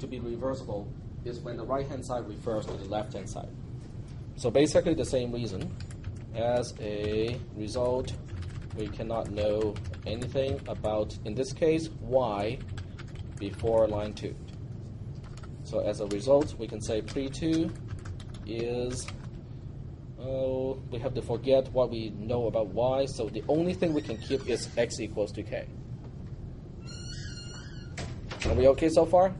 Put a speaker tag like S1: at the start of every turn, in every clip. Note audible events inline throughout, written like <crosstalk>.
S1: to be reversible is when the right hand side refers to the left hand side. So basically the same reason. As a result, we cannot know anything about, in this case, y before line 2. So as a result, we can say pre2 is, oh, we have to forget what we know about y, so the only thing we can keep is x equals to k. Are we okay so far?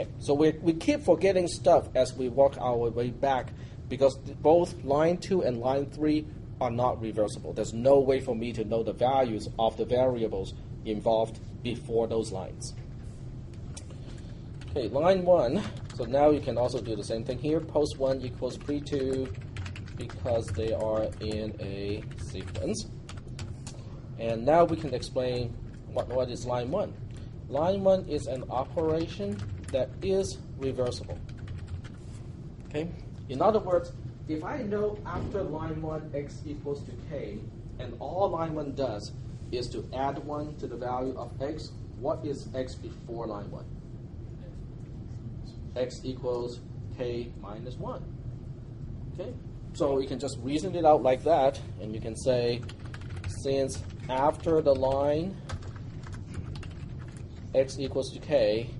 S1: Okay, so we, we keep forgetting stuff as we work our way back because both line 2 and line 3 are not reversible. There's no way for me to know the values of the variables involved before those lines. Okay, line 1. So now you can also do the same thing here. Post 1 equals pre 2 because they are in a sequence. And now we can explain what, what is line 1. Line 1 is an operation that is reversible. Okay? In other words, if I know after line 1 x equals to k, and all line 1 does is to add 1 to the value of x, what is x before line 1? x equals k minus 1. Okay? So you can just reason it out like that, and you can say, since after the line x equals to k,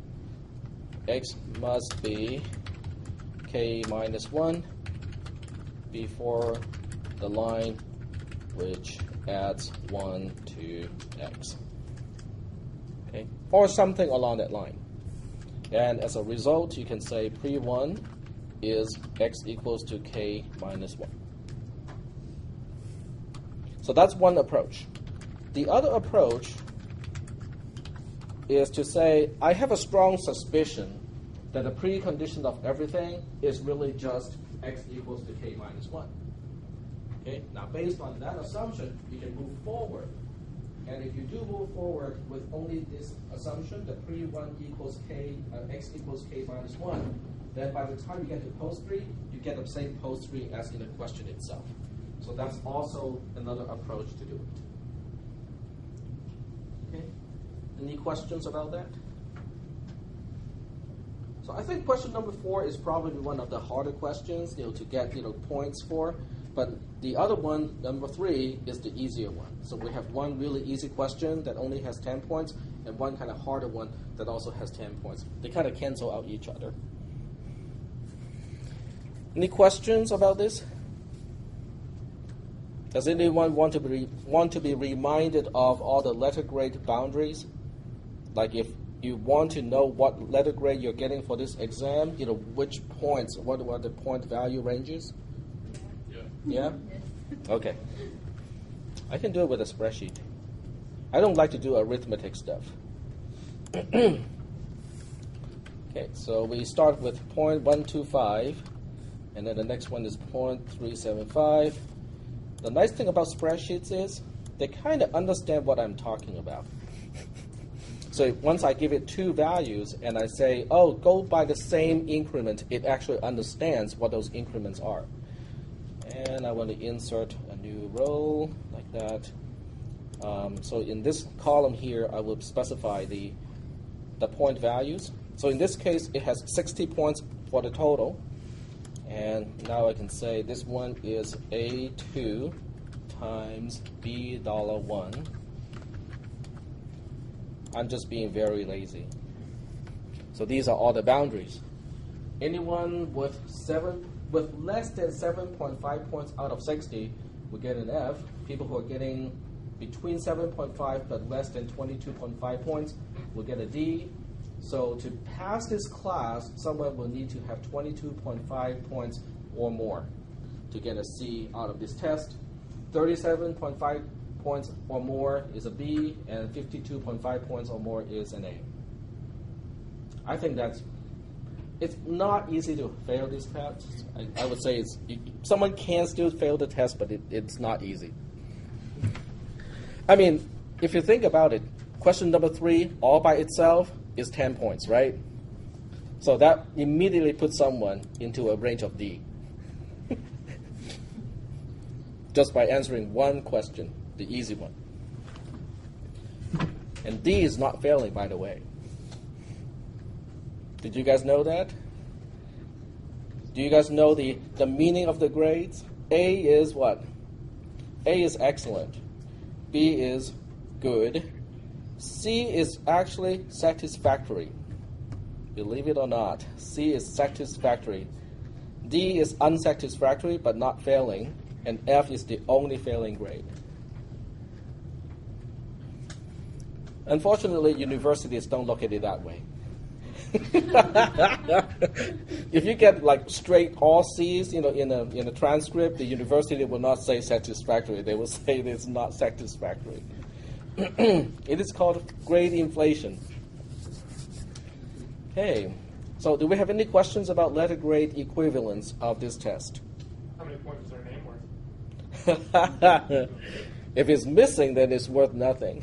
S1: x must be k minus 1 before the line which adds 1 to x. Okay? Or something along that line. And as a result, you can say pre 1 is x equals to k minus 1. So that's one approach. The other approach is to say, I have a strong suspicion that the precondition of everything is really just x equals to k minus 1. Okay, now based on that assumption, you can move forward. And if you do move forward with only this assumption, that pre 1 equals k, uh, x equals k minus 1, then by the time you get to post 3, you get the same post 3 as in the question itself. So that's also another approach to do it. Okay, any questions about that? So I think question number four is probably one of the harder questions, you know, to get you know points for. But the other one, number three, is the easier one. So we have one really easy question that only has 10 points, and one kind of harder one that also has 10 points. They kind of cancel out each other. Any questions about this? Does anyone want to be want to be reminded of all the letter grade boundaries? Like if you want to know what letter grade you're getting for this exam, you know, which points, what are the point value ranges? Yeah? yeah? Okay. I can do it with a spreadsheet. I don't like to do arithmetic stuff. <clears throat> okay, so we start with 0.125, and then the next one is 0.375. The nice thing about spreadsheets is they kind of understand what I'm talking about. So once I give it two values and I say, oh, go by the same increment, it actually understands what those increments are. And I want to insert a new row like that. Um, so in this column here, I will specify the, the point values. So in this case, it has 60 points for the total. And now I can say this one is A2 times B dollar 1 I'm just being very lazy. So these are all the boundaries. Anyone with seven with less than 7.5 points out of 60 will get an F. People who are getting between 7.5 but less than 22.5 points will get a D. So to pass this class, someone will need to have 22.5 points or more to get a C out of this test. 37.5 points or more is a B, and 52.5 points or more is an A. I think that's it's not easy to fail this test. I, I would say it's someone can still fail the test, but it, it's not easy. I mean, if you think about it, question number three all by itself is 10 points, right? So that immediately puts someone into a range of D. <laughs> Just by answering one question the easy one. And D is not failing, by the way. Did you guys know that? Do you guys know the, the meaning of the grades? A is what? A is excellent. B is good. C is actually satisfactory. Believe it or not, C is satisfactory. D is unsatisfactory but not failing, and F is the only failing grade. Unfortunately, universities don't look at it that way. <laughs> if you get like straight all C's, you know, in a in a transcript, the university will not say satisfactory. They will <laughs> say it's not satisfactory. <clears throat> it is called grade inflation. Okay, so do we have any questions about letter grade equivalence of this test?
S2: How many points is their name worth? <laughs>
S1: if it's missing, then it's worth nothing.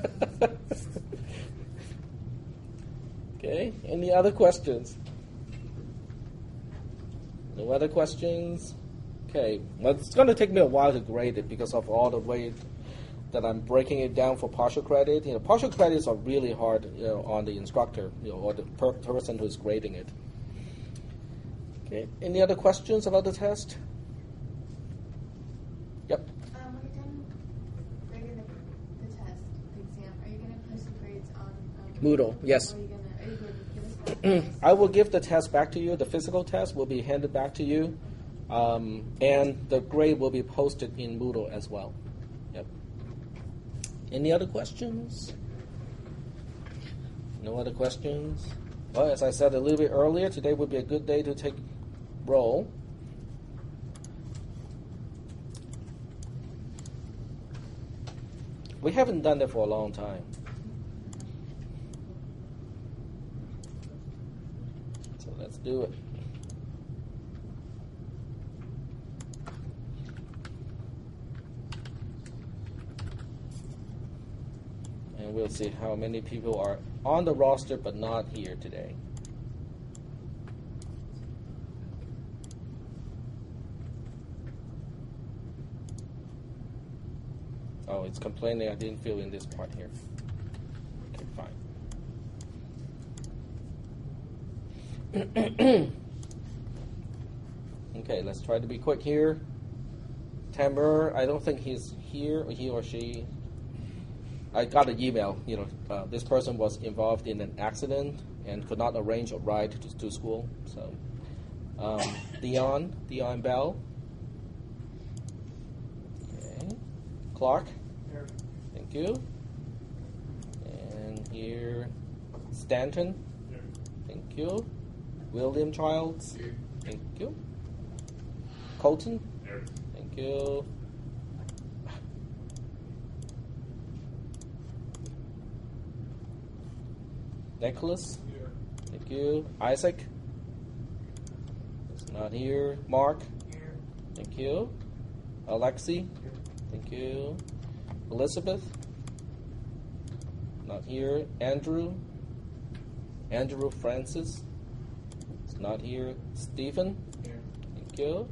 S1: <laughs> okay, any other questions? No other questions? Okay, well, it's going to take me a while to grade it because of all the way that I'm breaking it down for partial credit. You know, partial credits are really hard you know, on the instructor you know, or the per- person who's grading it. Okay, any other questions about the test? Yep.
S3: Um, when you're done grading the, the test, the exam, are you going to post the grades on um,
S1: Moodle, yes.
S3: Or are you going to, are you going to give us back? <clears throat>
S1: I will give the test back to you. The physical test will be handed back to you, um, and the grade will be posted in Moodle as well. Yep. Any other questions? No other questions? Well, as I said a little bit earlier, today would be a good day to take roll. We haven't done that for a long time. So let's do it. And we'll see how many people are on the roster but not here today. Oh, it's complaining I didn't fill in this part here. Okay, fine. <clears throat> okay, let's try to be quick here. Tamber, I don't think he's here, or he or she. I got an email. You know, uh, this person was involved in an accident and could not arrange a ride to, to school. So, um, <coughs> Dion, Dion Bell. Okay, Clark. Thank you. And here, Stanton. Thank you. William Childs. Thank you. Colton. Thank you. Nicholas. Thank you. Isaac. It's not here. Mark. Thank you. Alexi. Thank you. Elizabeth. Not here. Andrew. Andrew Francis. It's not here. Stephen.
S2: Here.
S1: Thank you.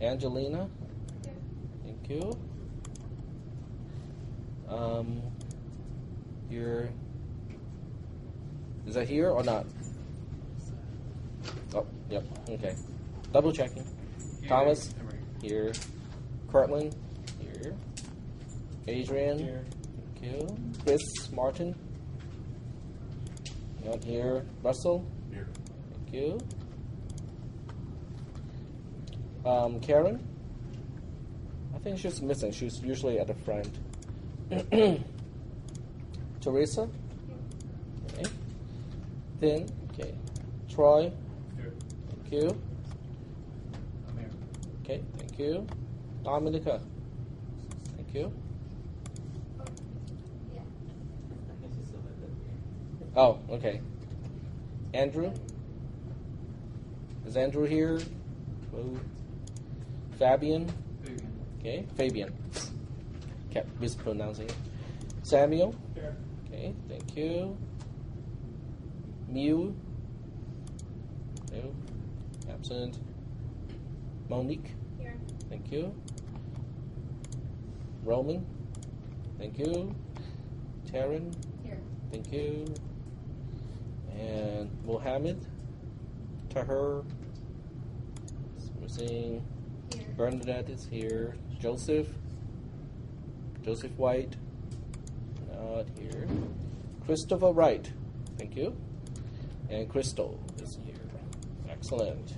S1: Angelina. Thank you. Um, you're. Is that here or not? Oh, yep. Okay. Double checking. Thomas. Here. Cortland. Here. Adrian.
S2: Here.
S1: Thank you. Chris Martin. Not here. Russell.
S2: Here.
S1: Thank you. Um, Karen? I think she's missing. She's usually at the front. <clears throat> Teresa? Okay. Then, okay. Troy?
S2: Here.
S1: Thank you.
S2: I'm here.
S1: Okay, thank you. Dominica? Thank you. Oh, okay. Andrew? Is Andrew here? Hello? Fabian? Okay, Fabian. Kept mispronouncing it. Samuel?
S2: Here.
S1: Okay, thank you. Mew? No. Absent. Monique?
S3: Here.
S1: Thank you. Roman? Thank you. Taryn?
S3: Here.
S1: Thank you. Mohammed, Tahir, we're seeing
S3: Here.
S1: Bernadette is here, Joseph, Joseph White, not here, Christopher Wright, thank you, and Crystal is here. Excellent.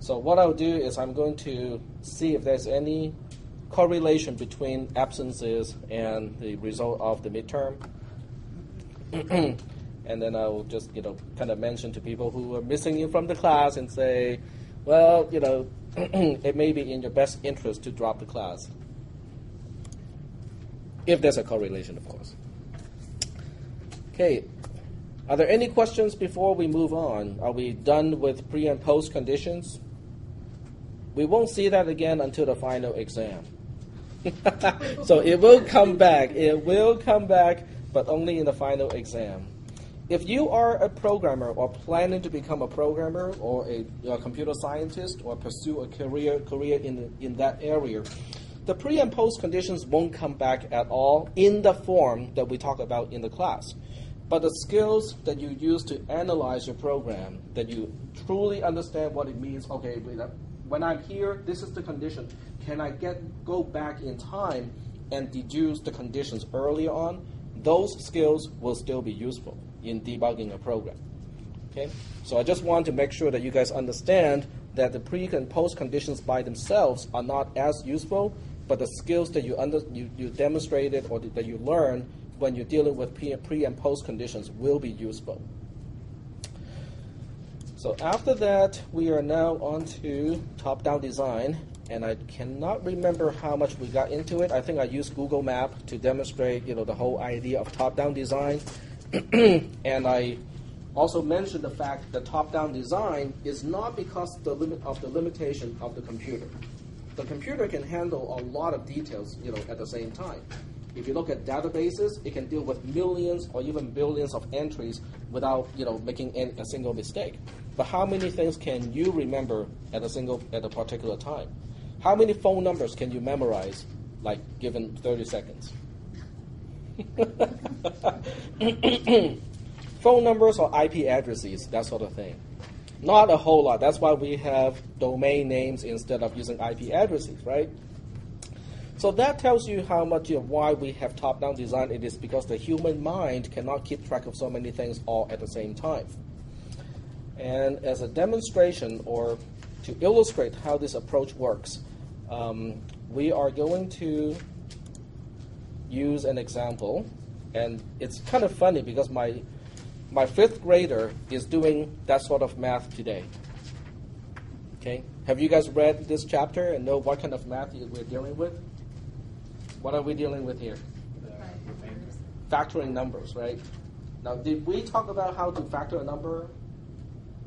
S1: So what I'll do is I'm going to see if there's any correlation between absences and the result of the midterm. <clears throat> and then I will just, you know, kind of mention to people who are missing you from the class and say, well, you know, <clears throat> it may be in your best interest to drop the class. If there's a correlation, of course. Okay, are there any questions before we move on? Are we done with pre and post conditions? We won't see that again until the final exam. <laughs> so it will come back. It will come back, but only in the final exam. If you are a programmer or planning to become a programmer or a, a computer scientist or pursue a career career in in that area, the pre and post conditions won't come back at all in the form that we talk about in the class. But the skills that you use to analyze your program, that you truly understand what it means, okay, when I'm here, this is the condition. Can I get go back in time and deduce the conditions earlier on? Those skills will still be useful in debugging a program. Okay? So I just want to make sure that you guys understand that the pre and post conditions by themselves are not as useful, but the skills that you under you, you demonstrated or that you learn when you're dealing with pre, and post conditions will be useful. So after that, we are now on to top-down design, and I cannot remember how much we got into it. I think I used Google Map to demonstrate, you know, the whole idea of top-down design, <clears throat> and I also mentioned the fact that top-down design is not because the limit of the limitation of the computer. The computer can handle a lot of details, you know, at the same time. If you look at databases, it can deal with millions or even billions of entries without you know making a single mistake. But how many things can you remember at a single at a particular time? How many phone numbers can you memorize, like given 30 seconds? <laughs> phone numbers or IP addresses, that sort of thing. Not a whole lot. That's why we have domain names instead of using IP addresses, right? So that tells you how much of why we have top-down design. It is because the human mind cannot keep track of so many things all at the same time. And as a demonstration or to illustrate how this approach works, um, we are going to use an example. And it's kind of funny because my, my fifth grader is doing that sort of math today. Okay? Have you guys read this chapter and know what kind of math we're dealing with? What are we dealing with here? Factoring numbers, right? Now, did we talk about how to factor a number?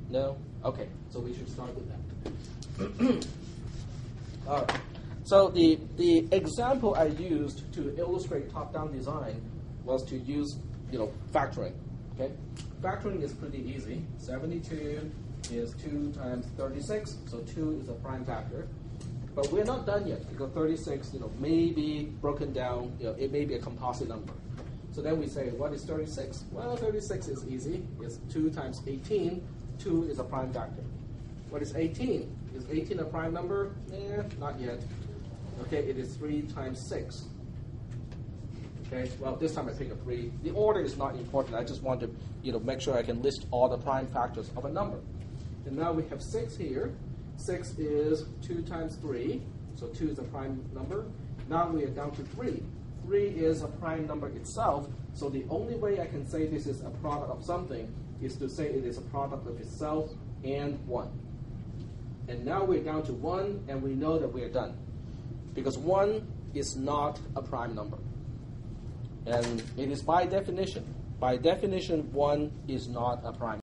S1: No? Okay, so we should start with that. <clears throat> All right. So the, the example I used to illustrate top-down design was to use, you know, factoring. Okay? Factoring is pretty easy. 72 is 2 times 36, so 2 is a prime factor. But we're not done yet because 36, you know, may be broken down, you know, it may be a composite number. So then we say, what is 36? Well, 36 is easy. It's 2 times 18. 2 is a prime factor. What is 18? Is 18 a prime number? Eh, not yet. Okay, it is 3 times 6. Okay, well, this time I pick a 3. The order is not important. I just want to, you know, make sure I can list all the prime factors of a number. And now we have 6 here. 6 is 2 times 3, so 2 is a prime number. Now we are down to 3. 3 is a prime number itself, so the only way I can say this is a product of something is to say it is a product of itself and 1. And now we're down to 1, and we know that we're done. Because 1 is not a prime number. And it is by definition. By definition, 1 is not a prime